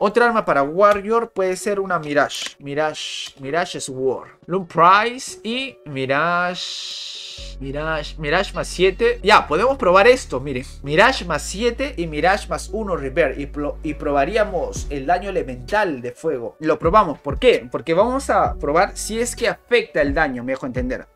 Otra arma para Warrior puede ser una Mirage. Mirage, Mirage es War. Loom Price y Mirage... Mirage, Mirage más 7. Ya, podemos probar esto, miren. Mirage más 7 y Mirage más 1 Repair. Y, y, probaríamos el daño elemental de fuego. Lo probamos, ¿por qué? Porque vamos a probar si es que afecta el daño, me dejo entender.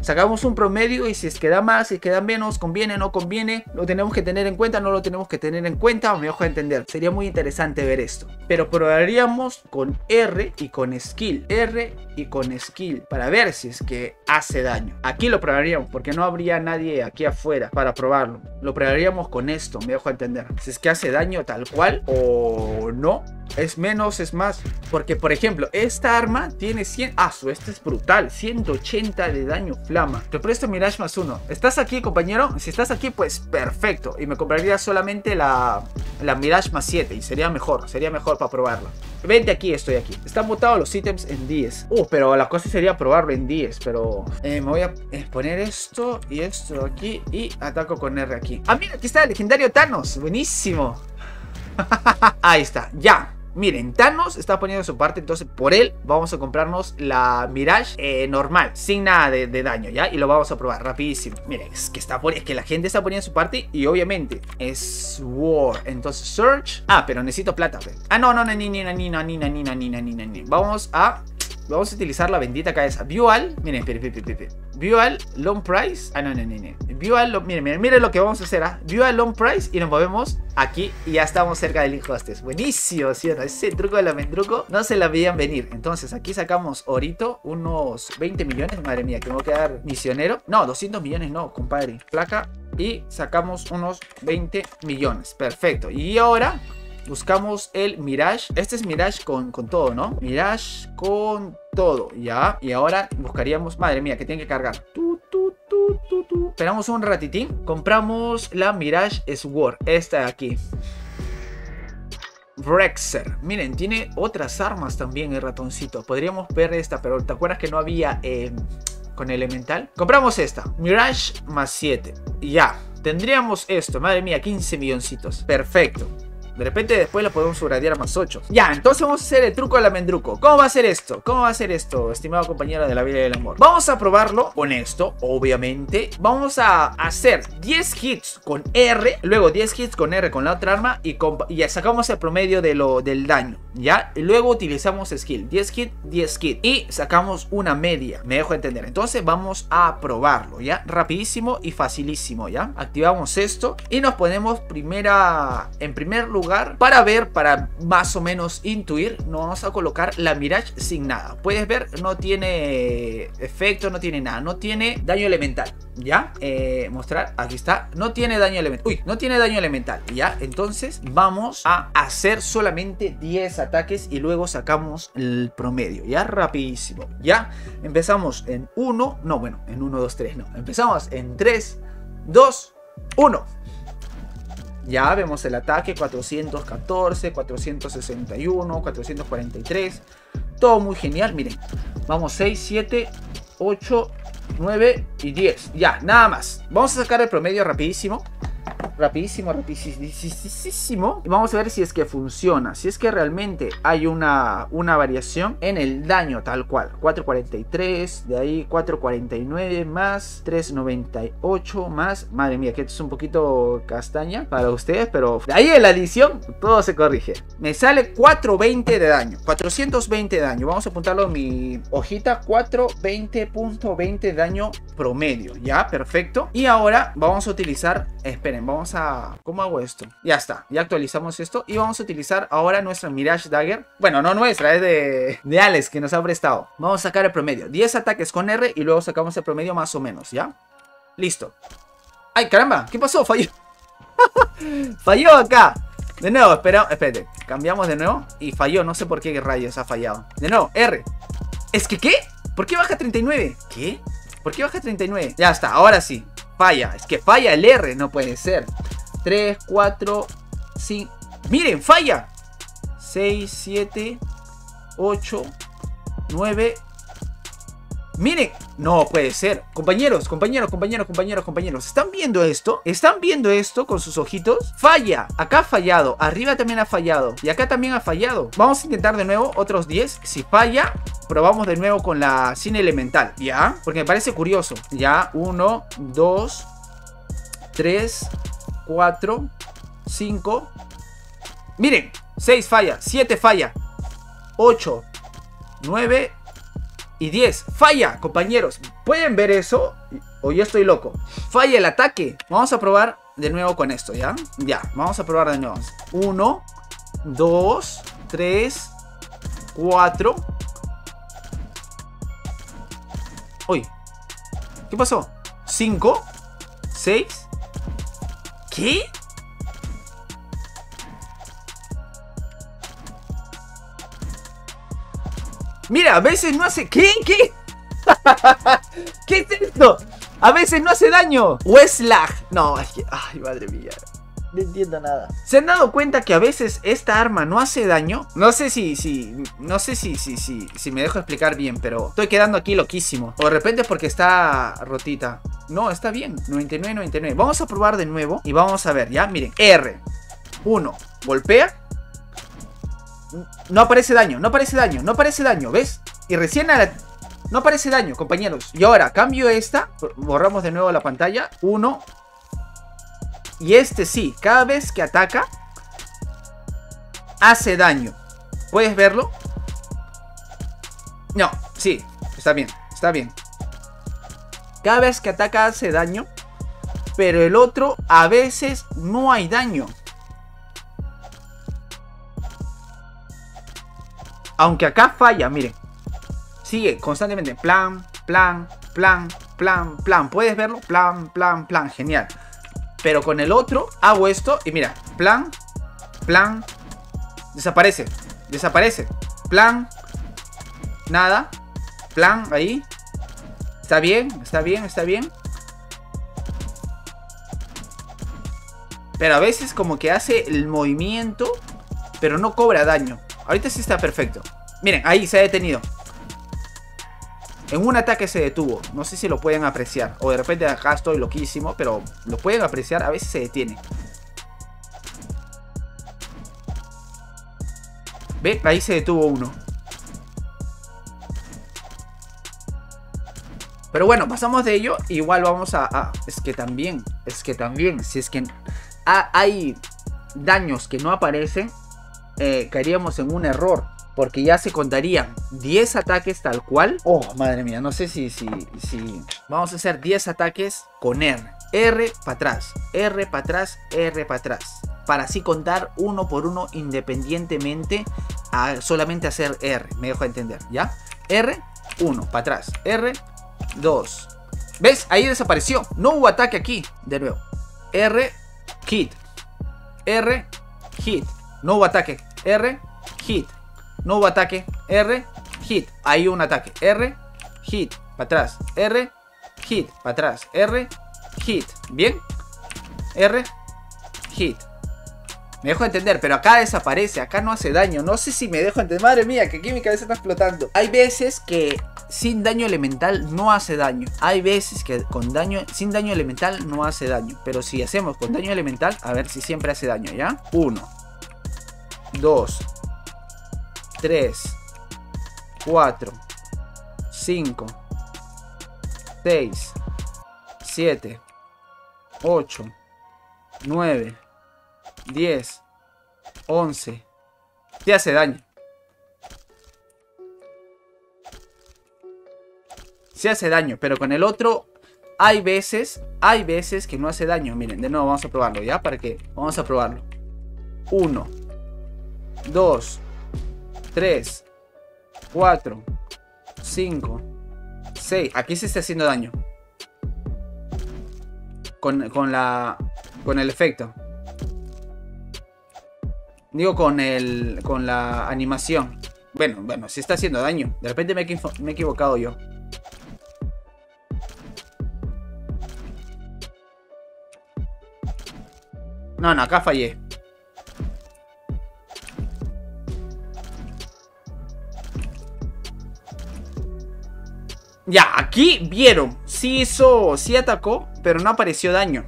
Sacamos un promedio y si es que da más, si es que menos, conviene, no conviene, lo tenemos que tener en cuenta, no lo tenemos que tener en cuenta, me dejo entender. Sería muy interesante ver esto. Pero probaríamos con R y con skill. R y con skill para ver si es que hace daño. Aquí lo probaríamos porque no habría nadie aquí afuera para probarlo. Lo probaríamos con esto, me dejo entender. Si es que hace daño tal cual o no. Es menos, es más. Porque, por ejemplo, esta arma tiene 100... Ah, su este es brutal. 180 de daño flama. Te presto Mirage más uno. ¿Estás aquí, compañero? Si estás aquí, pues perfecto. Y me compraría solamente la, la Mirage más 7. Y sería mejor. Sería mejor para probarla. Vente aquí, estoy aquí. Están botados los ítems en 10. Uh, pero la cosa sería probarlo en 10. Pero eh, me voy a eh, poner esto y esto aquí. Y ataco con R aquí. Ah, mira, aquí está el legendario Thanos. Buenísimo. Ahí está, ya. Miren, Thanos está poniendo su parte, entonces por él vamos a comprarnos la Mirage eh, normal, sin nada de, daño, ¿ya? Y lo vamos a probar rapidísimo. Miren, es que, está es que la gente está poniendo su parte y obviamente es War. Entonces, Search. Ah, pero necesito plata. Ah, no, no, no, ni, ni, ni, ni, ni, ni, ni, ni, ni, ni. Vamos a Vamos a utilizar la bendita cabeza. View al. Miren, View al long price. Ah, no, no, no, no. View al. Miren, miren, miren lo que vamos a hacer. ¿ah? View al long price. Y nos movemos aquí. Y ya estamos cerca del hostes. Buenísimo, ¿sí o no? Ese truco del amendruco no se la veían venir. Entonces, aquí sacamos orito. Unos 20 millones. Madre mía, que me voy a quedar misionero. No, 200 millones no, compadre. Placa. Y sacamos unos 20 millones. Perfecto. Y ahora buscamos el Mirage. Este es Mirage con, con todo, ¿no? Mirage con todo, ¿ya? Y ahora buscaríamos... Madre mía, que tiene que cargar. Esperamos un ratitín. Compramos la Mirage Sword. Esta de aquí. Rexer. Miren, tiene otras armas también el ratoncito. Podríamos ver esta, pero ¿te acuerdas que no había eh, con elemental? Compramos esta. Mirage más 7. Ya. Tendríamos esto. Madre mía, 15 milloncitos. Perfecto. De repente después lo podemos subradear a más 8. Ya, entonces vamos a hacer el truco del amendruco. ¿Cómo va a ser esto? ¿Cómo va a ser esto, estimado compañero de la vida y del amor? Vamos a probarlo con esto, obviamente. Vamos a hacer 10 hits con R, luego 10 hits con R con la otra arma y, ya sacamos el promedio de lo, del daño, ¿ya? Y luego utilizamos skill, 10 hits, 10 hits y sacamos una media, me dejo entender. Entonces vamos a probarlo, ¿ya? Rapidísimo y facilísimo, ¿ya? Activamos esto y nos ponemos primera, en primer lugar para ver, para más o menos intuir, nos vamos a colocar la Mirage sin nada. Puedes ver, no tiene efecto, no tiene nada, no tiene daño elemental. ¿Ya? Eh, mostrar, aquí está, no tiene daño elemental. Uy, no tiene daño elemental. ¿Ya? Entonces vamos a hacer solamente 10 ataques y luego sacamos el promedio. ¿Ya? Rapidísimo. ¿Ya? Empezamos en 1, no, bueno, en 1, 2, 3, no. Empezamos en 3, 2, 1. Ya vemos el ataque 414, 461, 443. Todo muy genial. Miren, vamos 6, 7, 8, 9 y 10. Ya, nada más. Vamos a sacar el promedio rapidísimo rapidísimo, rapidísimo. Y vamos a ver si es que funciona. Si es que realmente hay una, una variación en el daño tal cual. 443, de ahí 449 más 398 más. Madre mía, que esto es un poquito castaña para ustedes, pero de ahí en la adición todo se corrige. Me sale 420 de daño, 420 de daño. Vamos a apuntarlo en mi hojita, 420.20 de daño promedio. Ya, perfecto. Y ahora vamos a utilizar, esperen, vamos a... ¿Cómo hago esto? Ya está, ya actualizamos esto y vamos a utilizar ahora nuestra Mirage Dagger. Bueno, no nuestra, es de, de Alex que nos ha prestado. Vamos a sacar el promedio. 10 ataques con R y luego sacamos el promedio más o menos, ¿ya? Listo. ¡Ay, caramba! ¿Qué pasó? Falló. falló acá. De nuevo, espera, espérate. Cambiamos de nuevo y falló. No sé por qué rayos ha fallado. De nuevo, R. ¿Es que qué? ¿Por qué baja 39? ¿Qué? ¿Por qué baja 39? Ya está, ahora sí. Falla, es que falla el R, no puede ser. 3, 4, 5. Miren, falla. 6, 7, 8, 9, Miren, no puede ser. Compañeros, compañeros, compañeros, compañeros, compañeros. ¿Están viendo esto? ¿Están viendo esto con sus ojitos? Falla. Acá ha fallado. Arriba también ha fallado. Y acá también ha fallado. Vamos a intentar de nuevo otros 10. Si falla, probamos de nuevo con la cine elemental. ¿Ya? Porque me parece curioso. Ya, 1, 2, 3, 4, 5. Miren, 6 falla, 7 falla, 8, 9 y 10. Falla, compañeros. ¿Pueden ver eso? O yo estoy loco. Falla el ataque. Vamos a probar de nuevo con esto, ¿ya? Ya, vamos a probar de nuevo. 1, 2, 3, 4. Uy. ¿Qué pasó? 5, 6. ¿Qué? Mira, a veces no hace... ¿Qué? ¿Qué? ¿Qué es esto? A veces no hace daño. O es lag. No, es que... Ay, madre mía. No entiendo nada. ¿Se han dado cuenta que a veces esta arma no hace daño? No sé si, si, no sé si, si, si, si me dejo explicar bien, pero estoy quedando aquí loquísimo. O de repente es porque está rotita. No, está bien. 99, 99. Vamos a probar de nuevo y vamos a ver, ¿ya? Miren, R. 1. Golpea. No aparece daño, no aparece daño, no aparece daño, ¿ves? Y recién a la... No aparece daño, compañeros. Y ahora, cambio esta. Borramos de nuevo la pantalla. Uno. Y este sí, cada vez que ataca, hace daño. ¿Puedes verlo? No, sí, está bien, está bien. Cada vez que ataca hace daño. Pero el otro a veces no hay daño. Aunque acá falla, miren. Sigue constantemente. Plan, plan, plan, plan, plan. ¿Puedes verlo? Plan, plan, plan. Genial. Pero con el otro hago esto y mira. Plan, plan. Desaparece. Desaparece. Plan. Nada. Plan, ahí. Está bien, está bien, está bien. Pero a veces como que hace el movimiento, pero no cobra daño. Ahorita sí está perfecto. Miren, ahí se ha detenido. En un ataque se detuvo. No sé si lo pueden apreciar. O de repente acá estoy loquísimo. Pero lo pueden apreciar. A veces se detiene. ¿Ve? Ahí se detuvo uno. Pero bueno, pasamos de ello. Igual vamos a... es que también... Es que también... Si es que hay daños que no aparecen eh, caeríamos en un error. Porque ya se contarían 10 ataques tal cual. Oh, madre mía, no sé si, si, si... Vamos a hacer 10 ataques con R. R para atrás, R para atrás, R para atrás. Para así contar uno por uno independientemente a solamente hacer R. Me dejo entender, ¿ya? R, 1 para atrás. R, 2. ¿Ves? Ahí desapareció. No hubo ataque aquí. De nuevo. R, hit. R, hit. No hubo ataque. R, hit. No hubo ataque. R, hit. Hay un ataque. R, hit. Para atrás. R, hit. Para atrás. R, hit. ¿Bien? R, hit. Me dejo entender, pero acá desaparece, acá no hace daño. No sé si me dejo entender. Madre mía, que aquí mi cabeza está explotando. Hay veces que sin daño elemental no hace daño. Hay veces que con daño, sin daño elemental no hace daño. Pero si hacemos con daño elemental, a ver si siempre hace daño, ¿ya? Uno. 2, 3, 4, 5, 6, 7, 8, 9, 10, 11. Te hace daño. Se hace daño, pero con el otro hay veces, hay veces que no hace daño. Miren, de nuevo vamos a probarlo, ¿ya? ¿Para qué? Vamos a probarlo. 1, 2, 3, 4, 5, 6. Aquí se está haciendo daño. Con, con la. Con el efecto. Digo con el. Con la animación. Bueno, bueno, se está haciendo daño. De repente me he, me he equivocado yo. No, no, acá fallé. Ya, aquí vieron. Sí hizo, sí atacó, pero no apareció daño.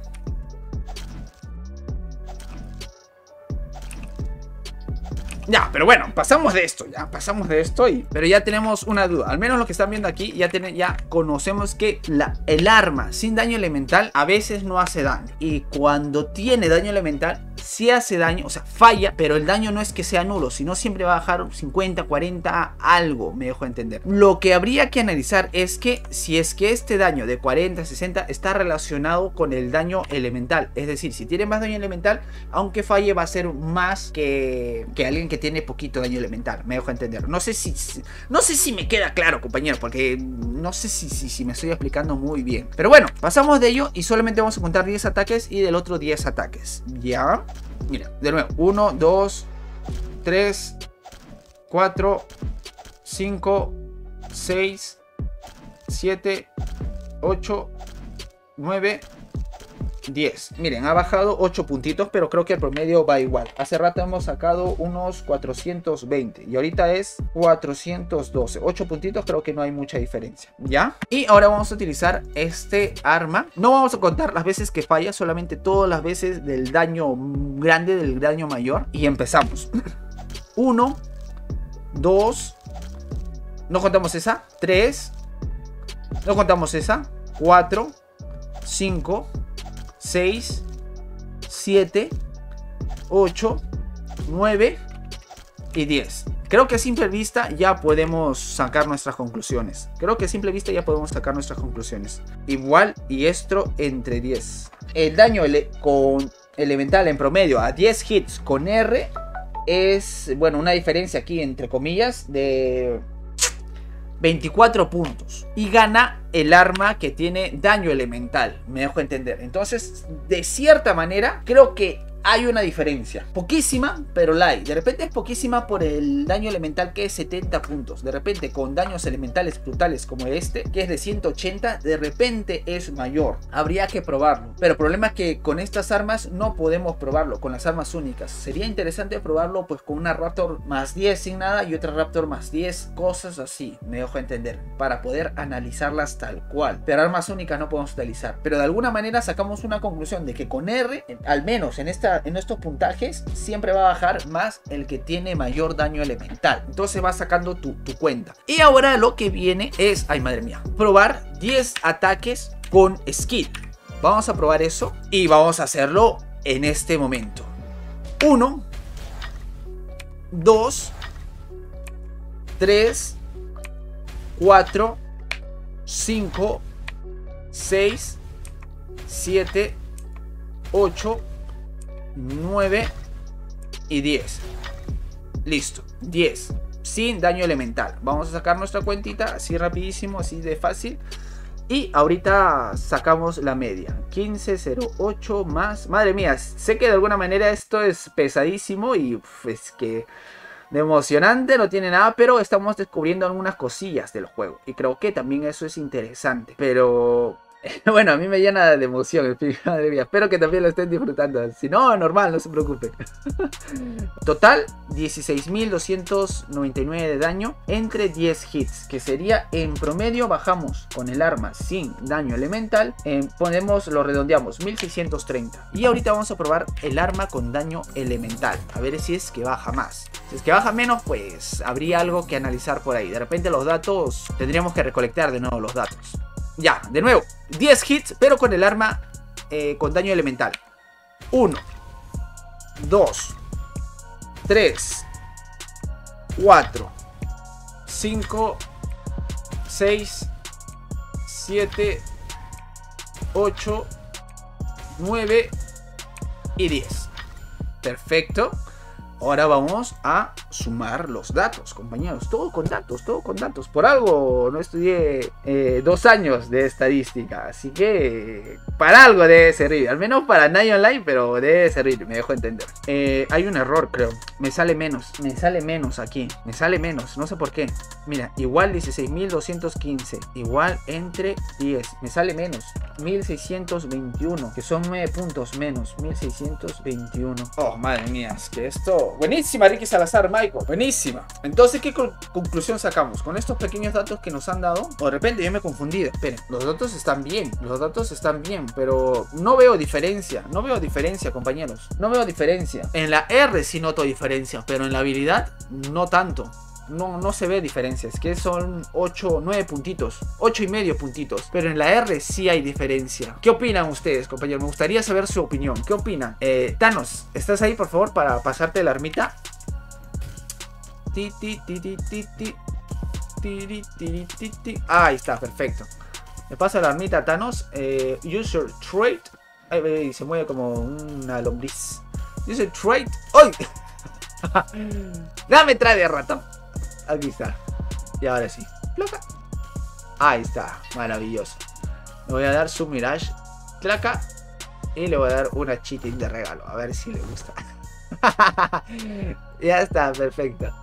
Ya, pero bueno, pasamos de esto, ya pasamos de esto y... Pero ya tenemos una duda, al menos lo que están viendo aquí ya, tienen, ya conocemos que el arma sin daño elemental a veces no hace daño. Y cuando tiene daño elemental, sí hace daño, o sea, falla, pero el daño no es que sea nulo, sino siempre va a bajar 50, 40, algo, me dejo entender. Lo que habría que analizar es que si es que este daño de 40, 60 está relacionado con el daño elemental. Es decir, si tiene más daño elemental, aunque falle va a ser más que, que alguien que tiene poquito daño elemental, me dejo entender. No sé si, no sé si me queda claro, compañero, porque no sé si, si, si me estoy explicando muy bien. Pero bueno, pasamos de ello y solamente vamos a contar 10 ataques y del otro 10 ataques. ¿Ya? Mira, de nuevo, 1, 2, 3, 4, 5, 6, 7, 8, 9, 10. Miren, ha bajado 8 puntitos, pero creo que el promedio va igual. Hace rato hemos sacado unos 420 y ahorita es 412. 8 puntitos, creo que no hay mucha diferencia. ¿Ya? Y ahora vamos a utilizar este arma. No vamos a contar las veces que falla, solamente todas las veces del daño grande, del daño mayor. Y empezamos. 1, 2, no contamos esa, 3, no contamos esa, 4, 5, 6, 7, 8, 9 y 10. Creo que a simple vista ya podemos sacar nuestras conclusiones. Creo que a simple vista ya podemos sacar nuestras conclusiones. Igual y esto entre 10. El daño con elemental en promedio a 10 hits con R es, bueno, una diferencia aquí entre comillas de 24 puntos. Y gana el arma que tiene daño elemental. Me dejo entender. Entonces, de cierta manera, creo que hay una diferencia. Poquísima, pero la hay. De repente es poquísima por el daño elemental que es 70 puntos. De repente con daños elementales brutales como este, que es de 180, de repente es mayor. Habría que probarlo. Pero el problema es que con estas armas no podemos probarlo, con las armas únicas. Sería interesante probarlo pues con una Raptor más 10 sin nada y otra Raptor más 10, cosas así, me dejo entender, para poder analizarlas tal cual. Pero armas únicas no podemos utilizar. Pero de alguna manera sacamos una conclusión de que con R, al menos en esta en estos puntajes siempre va a bajar más el que tiene mayor daño elemental. Entonces va sacando tu, tu cuenta. Y ahora lo que viene es, ay madre mía, probar 10 ataques con skill. Vamos a probar eso y vamos a hacerlo en este momento. 1, 2, 3, 4, 5, 6, 7, 8, 9 y 10. Listo, 10. Sin daño elemental. Vamos a sacar nuestra cuentita así rapidísimo, así de fácil. Y ahorita sacamos la media. 15, 8 más. Madre mía, sé que de alguna manera esto es pesadísimo y es que de emocionante no tiene nada, pero estamos descubriendo algunas cosillas del juego. Y creo que también eso es interesante. Pero Bueno, a mí me llena de emoción, madre mía. Espero que también lo estén disfrutando. Si no, normal, no se preocupe. Total, 16.299 de daño entre 10 hits. Que sería en promedio, bajamos con el arma sin daño elemental. ponemos, lo redondeamos, 1630. Y ahorita vamos a probar el arma con daño elemental. A ver si es que baja más. Si es que baja menos, pues habría algo que analizar por ahí. De repente los datos, tendríamos que recolectar de nuevo los datos. Ya, de nuevo, 10 hits, pero con el arma eh, con daño elemental. 1, 2, 3, 4, 5, 6, 7, 8, 9 y 10. Perfecto. Ahora vamos a sumar los datos, compañeros. Todo con datos, todo con datos. Por algo no estudié eh, dos años de estadística. Así que para algo debe servir. Al menos para nadie online, pero debe servir. Me dejo entender. Eh, hay un error, creo. Me sale menos. Me sale menos aquí. Me sale menos. No sé por qué. Mira, igual 16.215. Igual entre 10. Me sale menos. 1621. Que son 9 puntos menos. 1621. Oh, madre mía. Es que esto Buenísima Ricky Salazar, Buenísima. Entonces, ¿qué conclusión sacamos? Con estos pequeños datos que nos han dado. O de repente yo me he confundido. Esperen, los datos están bien. Los datos están bien. Pero no veo diferencia. No veo diferencia, compañeros. No veo diferencia. En la R sí noto diferencia. Pero en la habilidad, no tanto no, no se ve diferencia. Es que son 8, 9 puntitos. 8 y medio puntitos. Pero en la R sí hay diferencia. ¿Qué opinan ustedes, compañeros? Me gustaría saber su opinión. ¿Qué opinan? Eh, Thanos, ¿estás ahí, por favor, para pasarte la ermita? Ahí está, perfecto. Me pasa la ermita Thanos. Eh, user trait. Ay, se mueve como una lombriz. User trait. ¡Ay! Dame trae de ratón. Aquí está. Y ahora sí. Ahí está. Maravilloso. Le voy a dar su Mirage. Claca. Y le voy a dar una cheating de regalo. A ver si le gusta. ya está, perfecto.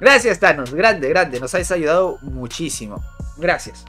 Gracias, Thanos. Grande, grande. Nos has ayudado muchísimo. Gracias.